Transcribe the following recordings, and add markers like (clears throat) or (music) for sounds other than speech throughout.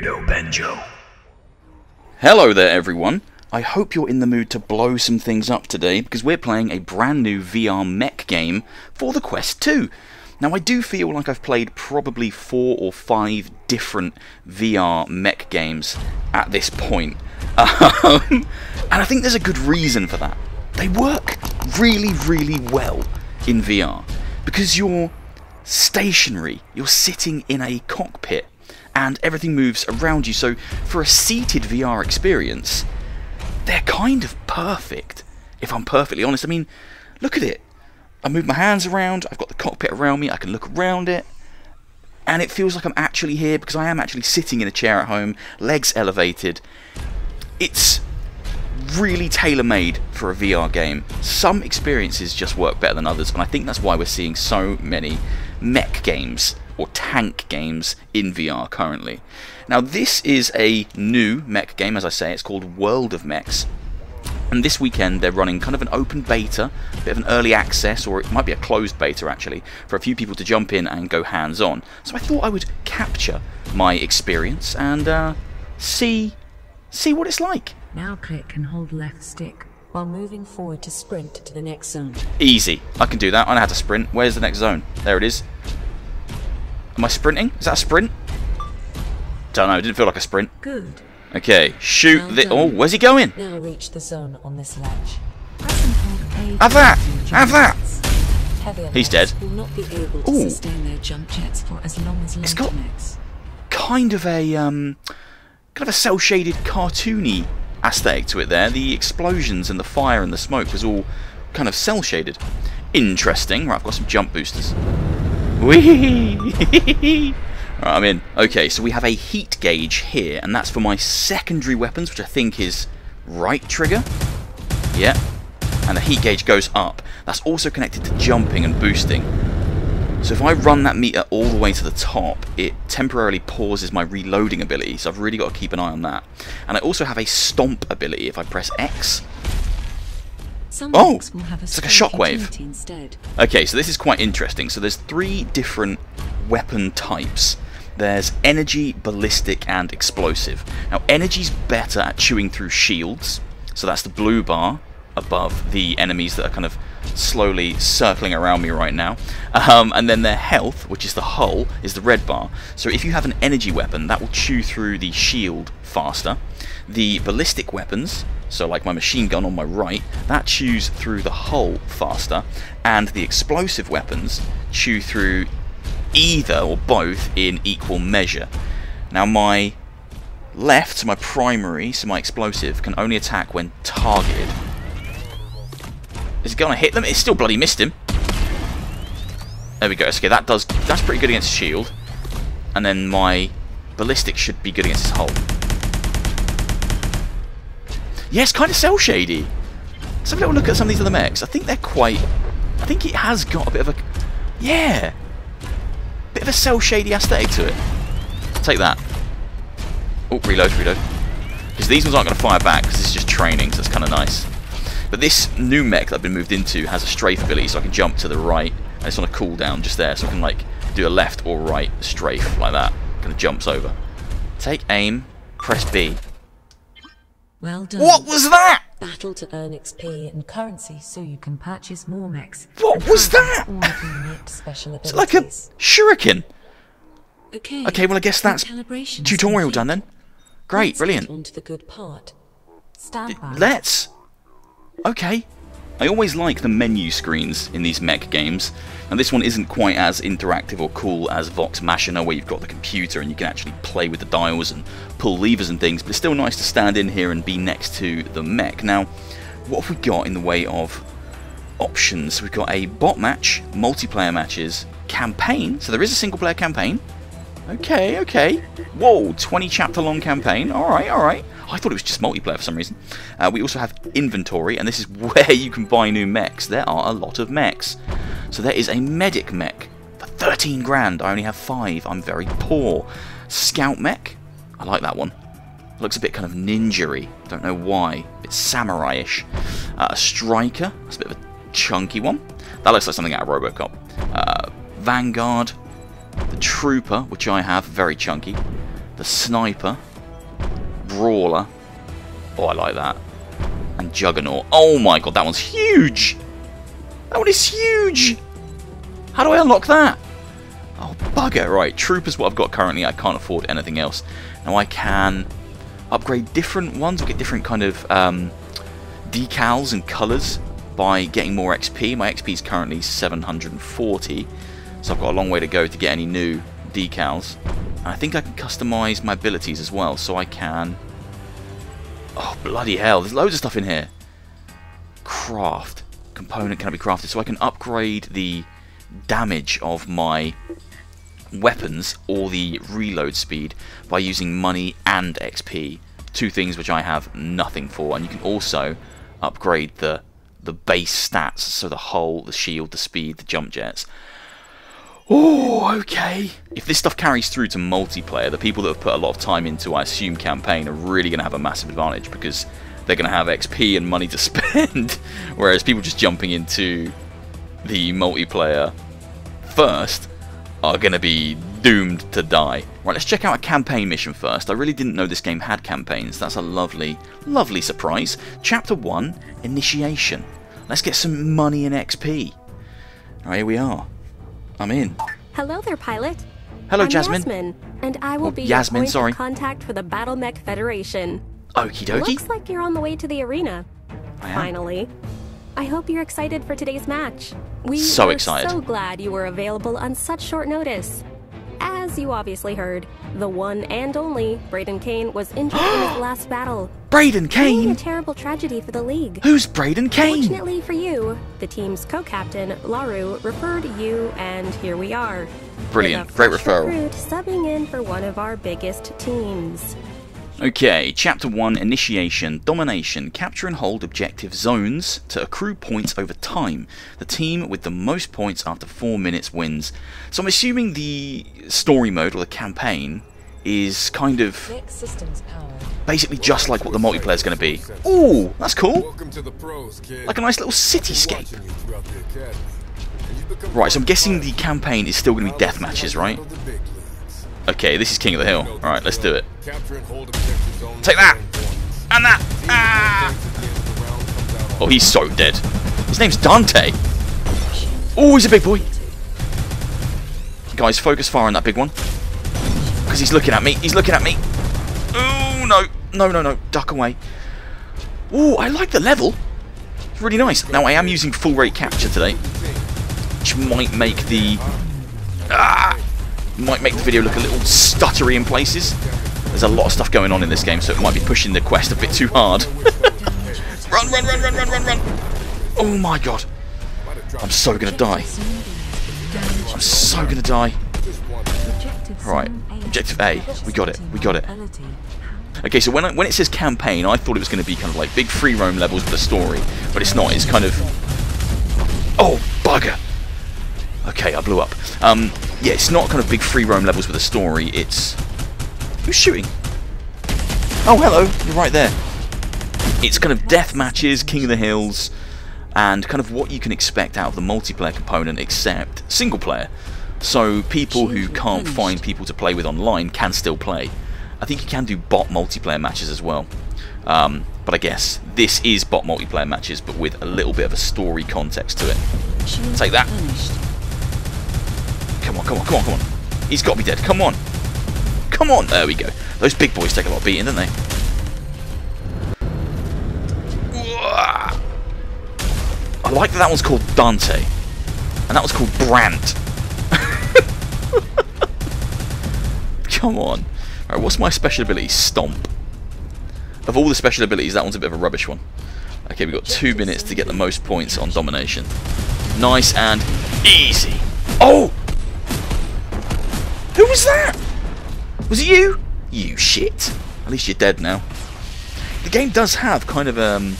Weirdo. Hello there, everyone. I hope you're in the mood to blow some things up today because we're playing a brand new VR mech game for the Quest 2. Now, I do feel like I've played probably four or five different VR mech games at this point. (laughs) Um, and I think there's a good reason for that. They work really, really well in VR because you're stationary, you're sitting in a cockpit, and everything moves around you. So, for a seated VR experience, they're kind of perfect, if I'm perfectly honest. I mean, look at it. I move my hands around, I've got the cockpit around me, I can look around it, and it feels like I'm actually here because I am actually sitting in a chair at home, legs elevated. It's really tailor-made for a VR game. Some experiences just work better than others, and I think that's why we're seeing so many mech games or tank games in VR currently. Now this is a new mech game, as I say, it's called World of Mechs. And this weekend they're running kind of an open beta, a bit of an early access, or it might be a closed beta actually, for a few people to jump in and go hands-on. So I thought I would capture my experience and uh, see see what it's like. Now click and hold left stick while moving forward to sprint to the next zone. Easy. I can do that. I know how to sprint. Where's the next zone? There it is. Am I sprinting? Is that a sprint? Don't know. It didn't feel like a sprint. Good. Okay. Shoot Well the... done. Oh, where's he going? Now reach the zone on this ledge. Press and hold A Have that! Have that! He's dead. Will not be able to Ooh. sustain their for as long as It's got-. Kind of a... um, Kind of a cel-shaded, cartoony aesthetic to it there. The explosions and the fire and the smoke was all kind of cel-shaded. Interesting. Right, I've got some jump boosters. Whee! (laughs) right, I'm in. Okay, so we have a heat gauge here, and that's for my secondary weapons, which I think is right trigger. Yeah. And the heat gauge goes up. That's also connected to jumping and boosting. So if I run that meter all the way to the top, it temporarily pauses my reloading ability, so I've really got to keep an eye on that. And I also have a stomp ability if I press X. Some Oh, will have a it's like a shockwave. instead. Okay, so this is quite interesting. So there's three different weapon types. There's energy, ballistic, and explosive. Now, energy's better at chewing through shields, so that's the blue bar above the enemies that are kind of slowly circling around me right now. Um, and then their health, which is the hull, is the red bar. So if you have an energy weapon, that will chew through the shield faster. The ballistic weapons, so like my machine gun on my right, that chews through the hull faster, and the explosive weapons chew through either or both in equal measure. Now my left, my primary, so my explosive, can only attack when targeted. Is it going to hit them? It still bloody missed him. There we go. Okay, that does that's pretty good against shield. And then my ballistic should be good against his hull. Yes, kind of cell shady. Let's have a little look at some of these other mechs. I think they're quite. I think it has got a bit of a. Yeah. Bit of a cell shady aesthetic to it. Take that. Oh, reload, reload. Because these ones aren't going to fire back because this is just training, so it's kind of nice. But this new mech that I've been moved into has a strafe ability, so I can jump to the right, and it's on a cooldown just there, so I can like do a left or right strafe like that. Kind of jumps over. Take aim, press B. Well done. What was that? Battle to earn XP and currency so you can purchase more mechs. What was that? Special It's like a shuriken. Okay. Okay, well I guess that's tutorial done then. Great, Let's brilliant. On to the good part. Stand by. Let's. Okay. I always like the menu screens in these mech games, and this one isn't quite as interactive or cool as Vox Machinae, where you've got the computer and you can actually play with the dials and pull levers and things, but it's still nice to stand in here and be next to the mech. Now, what have we got in the way of options? We've got a bot match, multiplayer matches, campaign, so there is a single player campaign. Okay, okay. Whoa, 20 chapter long campaign. Alright, alright. I thought it was just multiplayer for some reason. Uh, we also have inventory, and this is (laughs) where you can buy new mechs. There are a lot of mechs. So there is a medic mech for 13 grand. I only have 5. I'm very poor. Scout mech. I like that one. Looks a bit kind of ninja-y. Don't know why. Bit samurai-ish. Uh, a striker. That's a bit of a chunky one. That looks like something out of Robocop. Uh, Vanguard. The Trooper, which I have, very chunky. the Sniper, Brawler. Oh, I like that. And Juggernaut. Oh my god, that one's huge! That one is huge! How do I unlock that? Oh, bugger. Right, Trooper's is what I've got currently. I can't afford anything else. Now I can upgrade different ones, get different kind of um, decals and colours by getting more XP. My XP is currently 740, so I've got a long way to go to get any new decals. And I think I can customise my abilities as well, so I can... Oh, bloody hell, there's loads of stuff in here. Craft. Component can be crafted, so I can upgrade the damage of my weapons or the reload speed by using money and XP. Two things which I have nothing for, and you can also upgrade the the base stats, so the hull, the shield, the speed, the jump jets. Oh, okay. If this stuff carries through to multiplayer, the people that have put a lot of time into, I assume, campaign are really going to have a massive advantage because they're going to have XP and money to (laughs) spend, whereas people just jumping into the multiplayer first are going to be doomed to die. Right, let's check out a campaign mission first. I really didn't know this game had campaigns. That's a lovely, lovely surprise. Chapter 1, Initiation. Let's get some money and XP. Right, here we are. I'm in. Hello there, pilot. Hello, I'm Jasmine. Yasmin, and I will Oh, be Yasmin, your point sorry. of contact for the Battle Mech Federation. Okie dokie. Looks like you're on the way to the arena. I am. Finally. I hope you're excited for today's match. We So are excited. so glad you were available on such short notice. As you obviously heard, the one and only Braden Kane was injured in his (gasps) last battle. Braden Really a Kane? terrible tragedy for the league. Who's Braden Kane? Fortunately for you, the team's co-captain, Laru, referred you, and here we are. Brilliant. A Great referral. recruit subbing in for one of our biggest teams. Okay, Chapter 1 Initiation, Domination. Capture and hold objective zones to accrue points over time. The team with the most points after 4 minutes wins. So I'm assuming the story mode or the campaign is kind of Next systems powered. basically just like what the multiplayer is going to be. Ooh, that's cool. Welcome to the pros, kid. Like a nice little cityscape. Watching you throughout the academy. And you've become Right, so I'm guessing the campaign is still going to be death matches, right? one of the big leagues. Okay, this is King of the Hill. Alright, let's do it. Capture and hold objective zones Take that! and that! Ah! Points at the end of the round comes out Oh, he's so dead. His name's Dante. Oh, he's a big boy. Guys, focus fire on that big one. Because he's looking at me. He's looking at me. Oh, no. No, no, no. Duck away. Oh, I like the level. It's really nice. Now, I am using full rate capture today. Which might make the... Ah! Might make the video look a little stuttery in places. There's a lot of stuff going on in this game, so it might be pushing the quest a bit too hard. (laughs) run, run, run, run, run, run, run! Oh my god. I'm so gonna die. I'm so gonna die. Right. Objective A. We got it, we got it. Okay, so when I, when it says campaign, I thought it was going to be kind of like big free roam levels with a story, but it's not. It's kind of oh bugger. Okay, I blew up. Um, yeah, it's not kind of big free roam levels with a story. It's who's shooting? Oh, hello. You're right there. It's kind of death matches, King of the Hills, and kind of what you can expect out of the multiplayer component, except single player. So people who can't find people to play with online can still play. I think you can do bot multiplayer matches as well. Um, but I guess this is bot multiplayer matches, but with a little bit of a story context to it. Take that. Come on, come on, come on, come on. He's got to be dead. Come on. Come on. There we go. Those big boys take a lot of beating, don't they? I like that that one's called Dante. And that one's called Brant. Come on. Alright, what's my special ability? Stomp. Of all the special abilities, that one's a bit of a rubbish one. Okay, we've got two minutes to get the most points on domination. Nice and easy. Oh! Who was that? Was it you? You shit. At least you're dead now. The game does have kind of um,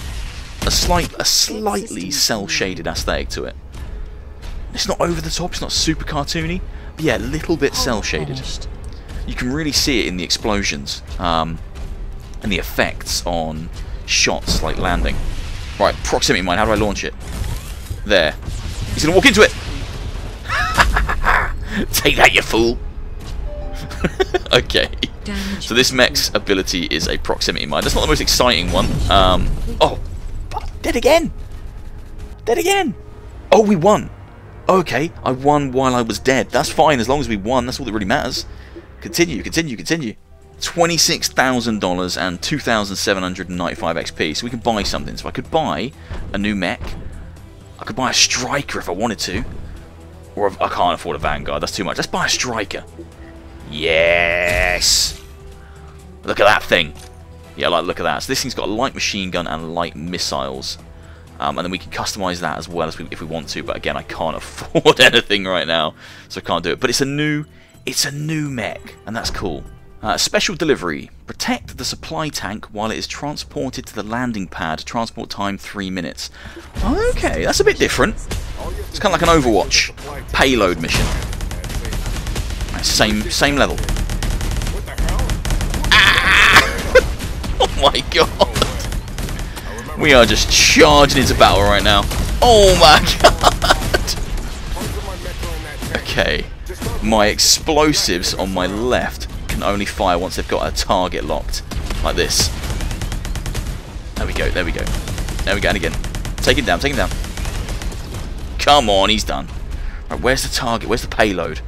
a slight, a slightly cel-shaded aesthetic to it. It's not over the top. It's not super cartoony. But yeah, a little bit cel-shaded. You can really see it in the explosions um, and the effects on shots like landing. Right, proximity mine. How do I launch it? There. He's gonna walk into it. (laughs) Take that, you fool. (laughs) okay. So this mech's ability is a proximity mine. That's not the most exciting one. Um, oh, dead again. Dead again. Oh, we won. Okay, I won while I was dead. That's fine as long as we won. That's all that really matters. Continue, continue, continue. $26,000 and 2,795 XP. So we can buy something. So I could buy a new mech. I could buy a striker if I wanted to. Or I can't afford a Vanguard. That's too much. Let's buy a striker. Yes! Look at that thing. Yeah, like look at that. So this thing's got a light machine gun and light missiles. Um, and then we can customize that as well as we, if we want to. But again, I can't (laughs) afford anything right now, so I can't do it. But it's a new, it's a new mech, and that's cool. Uh, special delivery. Protect the supply tank while it is transported to the landing pad. Transport time 3 minutes. Okay, that's a bit different. It's kind of like an Overwatch payload mission. Same, same level. Hell? (laughs) Oh my god. We are just charging into battle right now. Oh my (laughs) god. Okay. My explosives on my left can only fire once they've got a target locked. Like this. There we go, there we go. There we go, and again. Take him down, take him down. Come on, he's done. Right, where's the target? Where's the payload?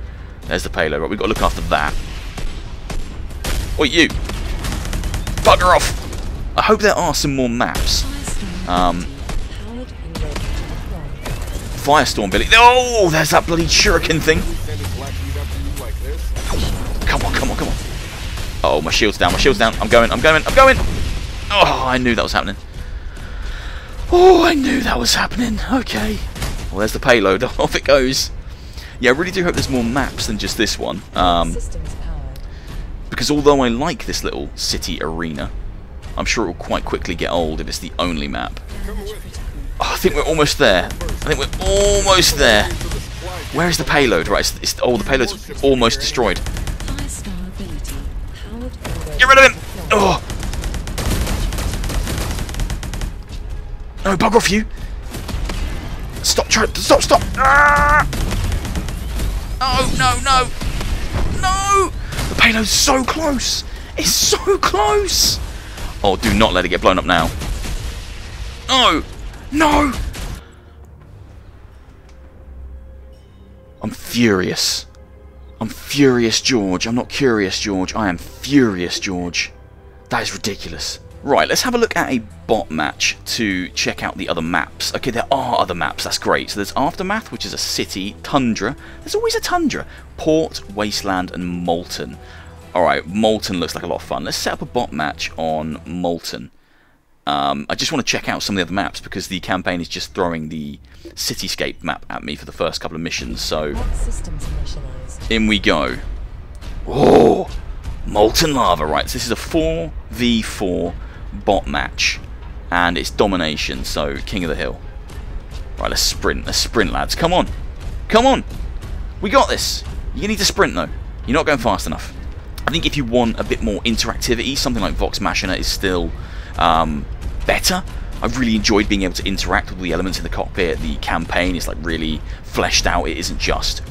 There's the payload. Right, we've got to look after that. Oi, you! Bugger off! I hope there are some more maps. Um. Firestorm, Billy. Oh, there's that bloody shuriken thing. Oh, my shield's down, my shield's down. I'm going, I'm going, I'm going. Oh, I knew that was happening. Oh, I knew that was happening. Okay. Well, there's the payload. (laughs) Off it goes. Yeah, I really do hope there's more maps than just this one. Um, because although I like this little city arena, I'm sure it will quite quickly get old if it's the only map. Oh, I think we're almost there. I think we're almost there. Where is the payload? Right, it's, it's, oh, the payload's almost destroyed. Get rid of him! Oh! No, bug off you! Stop, try, stop, stop! Ah! No, no, no! No! The payload's so close! It's so close! Oh, do not let it get blown up now. No! No! I'm furious. I'm furious, George. I'm not curious, George. I am furious, George. That is ridiculous. Right, let's have a look at a bot match to check out the other maps. Okay, there are other maps. That's great. So there's Aftermath, which is a city. Tundra. There's always a Tundra. Port, Wasteland, and Molten. Alright, Molten looks like a lot of fun. Let's set up a bot match on Molten. Um, I just want to check out some of the other maps because the campaign is just throwing the cityscape map at me for the first couple of missions. So All systems initialized. in we go. Oh, molten lava. Right, so this is a 4v4 bot match, and it's domination. So king of the hill. Right, let's sprint. Let's sprint, lads. Come on, come on. We got this. You need to sprint though. You're not going fast enough. I think if you want a bit more interactivity, something like Vox Machinae is still um, better. I really enjoyed being able to interact with the elements in the cockpit. The campaign is like really fleshed out. It isn't just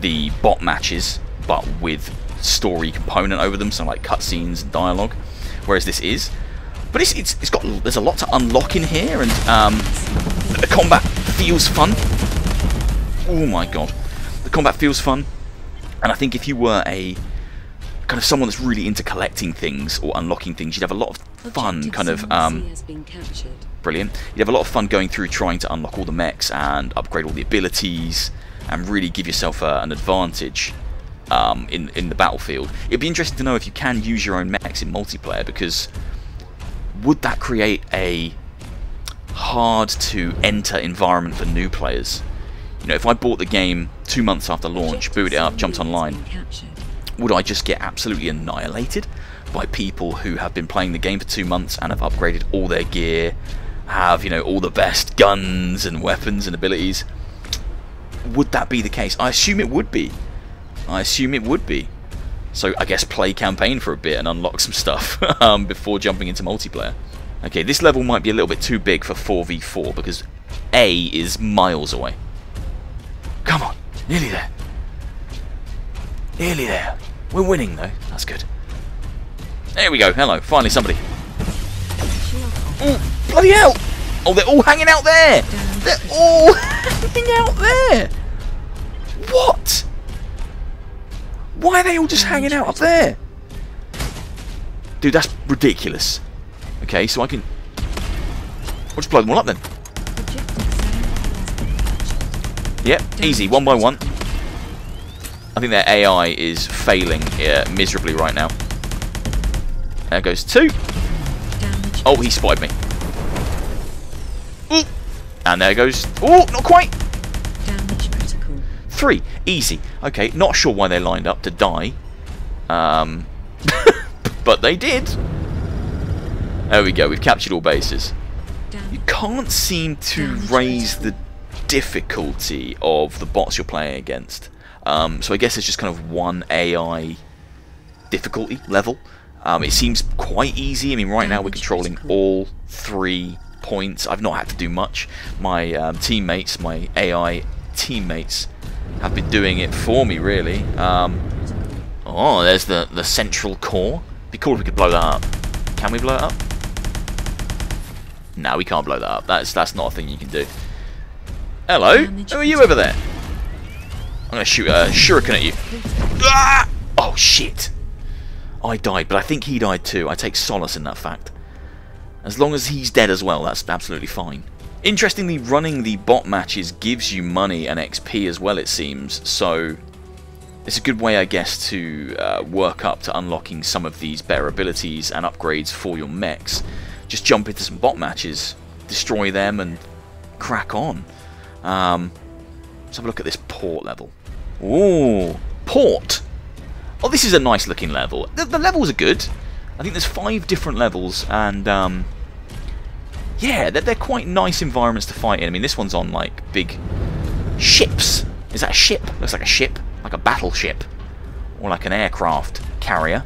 the bot matches, but with story component over them, so like cutscenes and dialogue. Whereas this is, but it's it's, it's got there's a lot to unlock in here, and um, the combat feels fun. Oh my god, the combat feels fun, and I think if you were a kind of someone that's really into collecting things or unlocking things, you'd have a lot of fun, kind of um, has been captured. brilliant. You'd have a lot of fun going through trying to unlock all the mechs and upgrade all the abilities and really give yourself uh, an advantage um, in in the battlefield. It'd be interesting to know if you can use your own mechs in multiplayer because would that create a hard to enter environment for new players? You know, if I bought the game two months after launch, booted it up, jumped online. Would I just get absolutely annihilated by people who have been playing the game for two months and have upgraded all their gear, have, you know, all the best guns and weapons and abilities? Would that be the case? I assume it would be. I assume it would be. So I guess play campaign for a bit and unlock some stuff (laughs) um, before jumping into multiplayer. Okay, this level might be a little bit too big for 4v4 because A is miles away. Come on, nearly there. Nearly there. We're winning though. That's good. There we go. Hello. Finally somebody. Oh, bloody hell! Oh, they're all hanging out there! They're all (laughs) hanging out there! What? Why are they all just hanging out up there? Dude, that's ridiculous. Okay, so I can... I'll just blow them all up then. Yep, easy, one by one. I think their AI is failing uh, miserably right now. There goes two. Oh, he spied me. Ooh. And there goes... Oh, not quite. Three. Easy. Okay, not sure why they lined up to die. Um, (laughs) but they did. There we go. We've captured all bases. You can't seem to raise the difficulty of the bots you're playing against. Um, so I guess it's just kind of one AI difficulty level. Um, it seems quite easy. I mean, right now we're controlling all three points. I've not had to do much. My um, teammates, my AI teammates, have been doing it for me, really. Um, oh, there's the, the central core. Be cool if we could blow that up. Can we blow it up? No, we can't blow that up. That's that's not a thing you can do. Hello? Who are you over there? I'm to shoot a shuriken at you. Ah! Oh, shit. I died, but I think he died too. I take solace in that fact. As long as he's dead as well, that's absolutely fine. Interestingly, running the bot matches gives you money and XP as well, it seems, so it's a good way, I guess, to uh, work up to unlocking some of these better abilities and upgrades for your mechs. Just jump into some bot matches, destroy them, and crack on. Um, let's have a look at this port level. Ooh, port! Oh, this is a nice looking level. The, the levels are good. I think there's five different levels, and um, yeah, they're, they're quite nice environments to fight in. I mean, this one's on like big ships. Is that a ship? Looks like a ship, like a battleship, or like an aircraft carrier.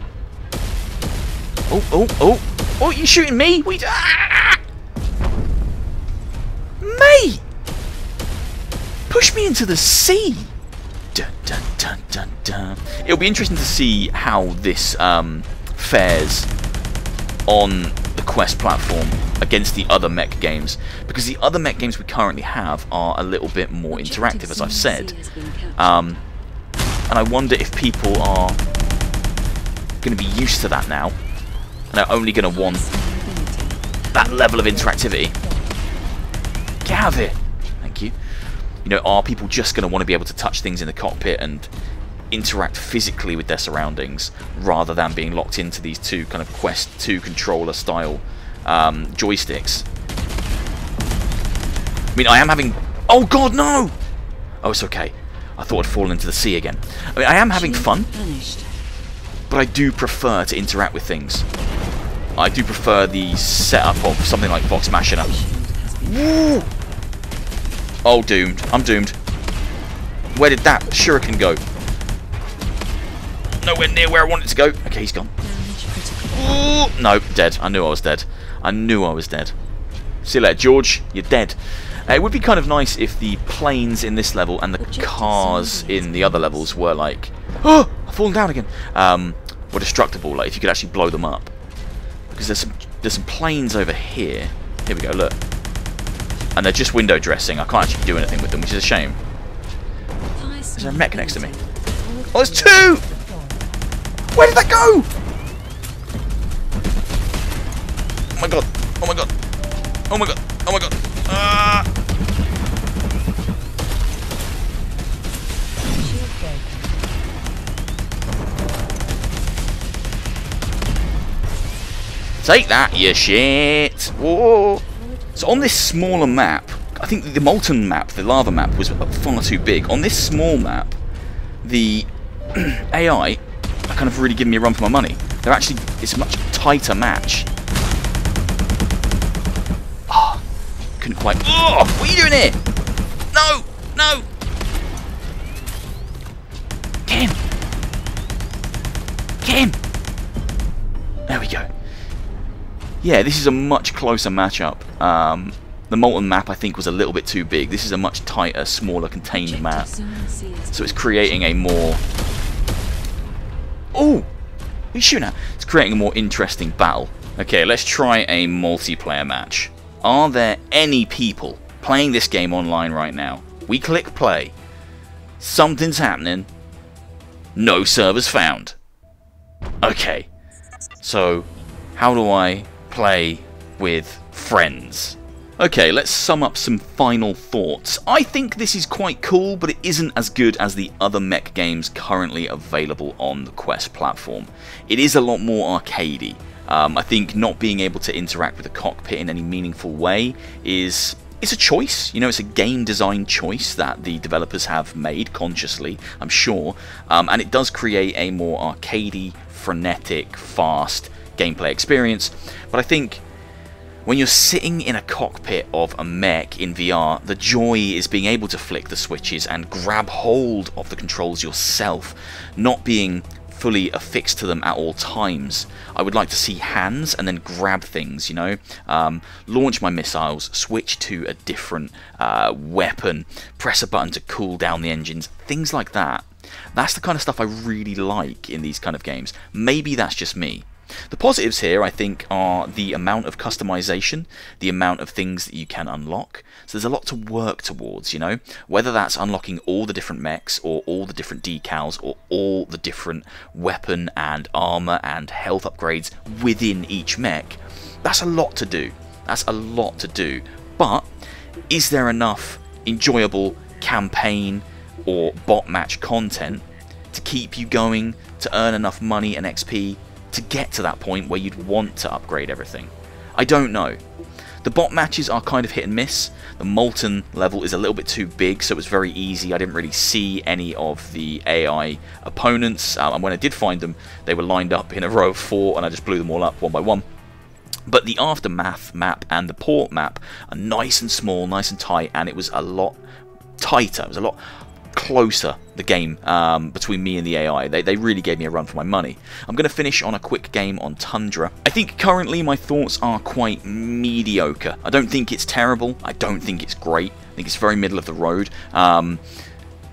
Oh, oh, oh! Oh, you're shooting me? We ah! Mate! Push me into the sea! Dun, dun, dun, dun, dun. It'll be interesting to see how this um, fares on the Quest platform against the other mech games, because the other mech games we currently have are a little bit more interactive, as I've said. Um, and I wonder if people are going to be used to that now, and are only going to want that level of interactivity. Get out of here! You know, are people just going to want to be able to touch things in the cockpit and interact physically with their surroundings rather than being locked into these two kind of Quest 2 controller style um, joysticks? I mean, I am having... Oh god, no! Oh, it's okay. I thought I'd fallen into the sea again. I mean, I am having fun, but I do prefer to interact with things. I do prefer the setup of something like Vox Machinae. Woo! Oh, doomed. I'm doomed. Where did that shuriken go? Nowhere near where I wanted to go. Okay, he's gone. Ooh, no, dead. I knew I was dead. I knew I was dead. See you later, George. You're dead. Uh, it would be kind of nice if the planes in this level and the cars in the other levels were like, oh, (gasps) I've fallen down again. Um, were destructible. Like if you could actually blow them up. Because there's some there's some planes over here. Here we go. Look. And they're just window dressing. I can't actually do anything with them, which is a shame. Is there a mech next to me? Oh, there's two! Where did that go? Oh my god. Oh my god. Oh my god. Oh my god. Ah! Take that, you shit! Whoa! So on this smaller map, I think the Molten map, the lava map, was far too big. On this small map, the (clears throat) AI are kind of really giving me a run for my money. They're actually, it's a much tighter match. Oh, couldn't quite. Oh, what are you doing here? No, no. Get in. Get in. There we go. Yeah, this is a much closer matchup. Um, the Molten map, I think, was a little bit too big. This is a much tighter, smaller, contained map. So it's creating a more Oh! What are you shooting at? It's creating a more interesting battle. Okay, let's try a multiplayer match. Are there any people playing this game online right now? We click play. Something's happening. No servers found. Okay. So, how do I play with friends? Okay, let's sum up some final thoughts. I think this is quite cool, but it isn't as good as the other mech games currently available on the Quest platform. It is a lot more arcadey. Um, I think not being able to interact with the cockpit in any meaningful way is it's a choice, you know, it's a game design choice that the developers have made consciously, I'm sure, um, and it does create a more arcadey, frenetic, fast gameplay experience. But I think when you're sitting in a cockpit of a mech in VR, the joy is being able to flick the switches and grab hold of the controls yourself, not being fully affixed to them at all times. I would like to see hands and then grab things, you know, um, launch my missiles, switch to a different uh, weapon, press a button to cool down the engines, things like that. That's the kind of stuff I really like in these kind of games. Maybe that's just me. The positives here, I think, are the amount of customization, the amount of things that you can unlock. So there's a lot to work towards, you know, whether that's unlocking all the different mechs or all the different decals or all the different weapon and armor and health upgrades within each mech. That's a lot to do. That's a lot to do. But is there enough enjoyable campaign or bot match content to keep you going to earn enough money and XP to get to that point where you'd want to upgrade everything? I don't know. The bot matches are kind of hit and miss. The Molten level is a little bit too big, so it was very easy. I didn't really see any of the AI opponents, uh, and when I did find them, they were lined up in a row of four, and I just blew them all up one by one. But the Aftermath map and the Port map are nice and small, nice and tight, and it was a lot tighter. It was a lot closer the game um, between me and the AI. They, they really gave me a run for my money. I'm going to finish on a quick game on Tundra. I think currently my thoughts are quite mediocre. I don't think it's terrible. I don't think it's great. I think it's very middle of the road. Um,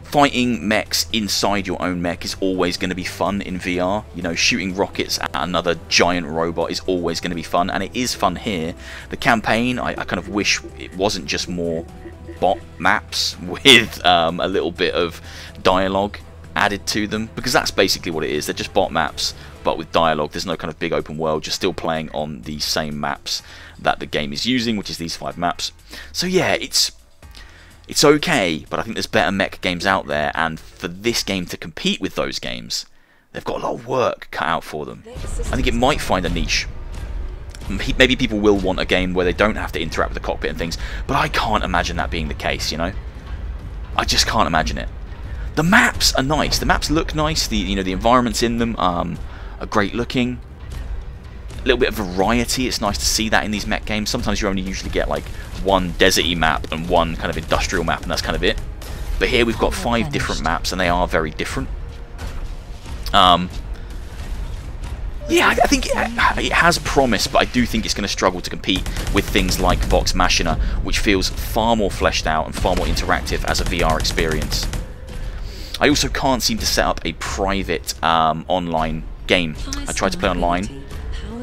fighting mechs inside your own mech is always going to be fun in VR. You know, shooting rockets at another giant robot is always going to be fun, and it is fun here. The campaign, I, I kind of wish it wasn't just more bot maps (laughs) with um, a little bit of dialogue added to them because that's basically what it is. They're just bot maps but with dialogue. There's no kind of big open world. You're still playing on the same maps that the game is using, which is these five maps. So yeah, it's it's okay, but I think there's better mech games out there, and for this game to compete with those games, they've got a lot of work cut out for them. I think it might find a niche maybe people will want a game where they don't have to interact with the cockpit and things, but I can't imagine that being the case, you know? I just can't imagine it. The maps are nice. The maps look nice. The you know the environments in them um, are great looking. A little bit of variety. It's nice to see that in these mech games. Sometimes you only usually get like one deserty map and one kind of industrial map, and that's kind of it. But here we've got five different maps, and they are very different. Um, yeah, I, think it, it, has promise, but I do think it's going to struggle to compete with things like Vox Machinae, which feels far more fleshed out and far more interactive as a VR experience. I also can't seem to set up a private um, online game. I tried to play online,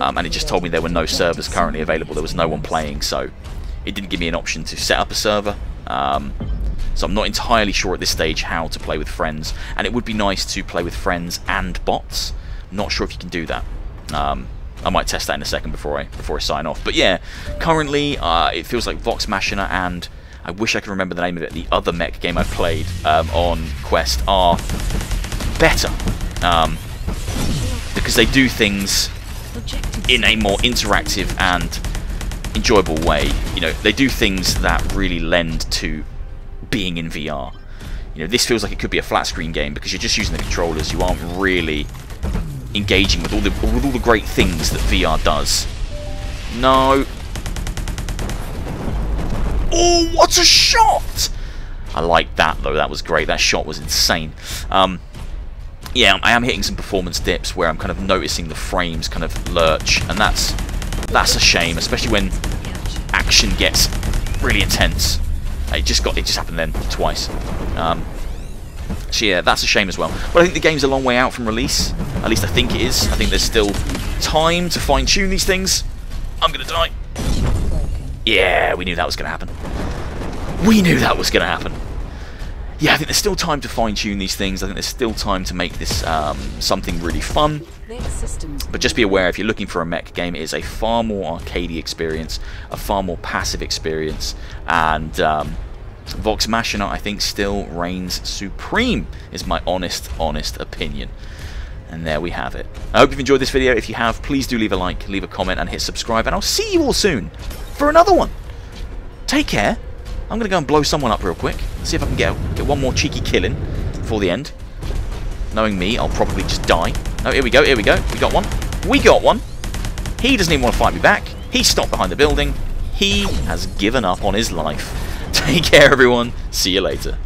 um, and it just told me there were no servers currently available. There was no one playing, so it didn't give me an option to set up a server. Um, so I'm not entirely sure at this stage how to play with friends, and it would be nice to play with friends and bots. Not sure if you can do that. Um, I might test that in a second before I before I sign off. But yeah, currently uh, it feels like Vox Machinae and I wish I could remember the name of it. The other mech game I've played um, on Quest are better um, because they do things in a more interactive and enjoyable way. You know, they do things that really lend to being in VR. You know, this feels like it could be a flat screen game because you're just using the controllers. You aren't really engaging with all the with all the great things that VR does. No. Oh, what a shot! I like that though. That was great. That shot was insane. Um, yeah, I am hitting some performance dips where I'm kind of noticing the frames kind of lurch, and that's that's a shame, especially when action gets really intense. It just got it just happened then twice. Um, So yeah, that's a shame as well. But I think the game's a long way out from release. At least I think it is. I think there's still time to fine-tune these things. I'm gonna die. Yeah, we knew that was gonna happen. We knew that was gonna happen. Yeah, I think there's still time to fine-tune these things. I think there's still time to make this um, something really fun. But just be aware, if you're looking for a mech game, it is a far more arcadey experience, a far more passive experience, and um, Vox Machinae, I think, still reigns supreme, is my honest, honest opinion. And there we have it. I hope you've enjoyed this video. If you have, please do leave a like, leave a comment, and hit subscribe, and I'll see you all soon for another one. Take care. I'm going to go and blow someone up real quick. See if I can get, get one more cheeky killing before the end. Knowing me, I'll probably just die. Oh, here we go, here we go. We got one. We got one. He doesn't even want to fight me back. He stopped behind the building. He has given up on his life. Take care, everyone. See you later.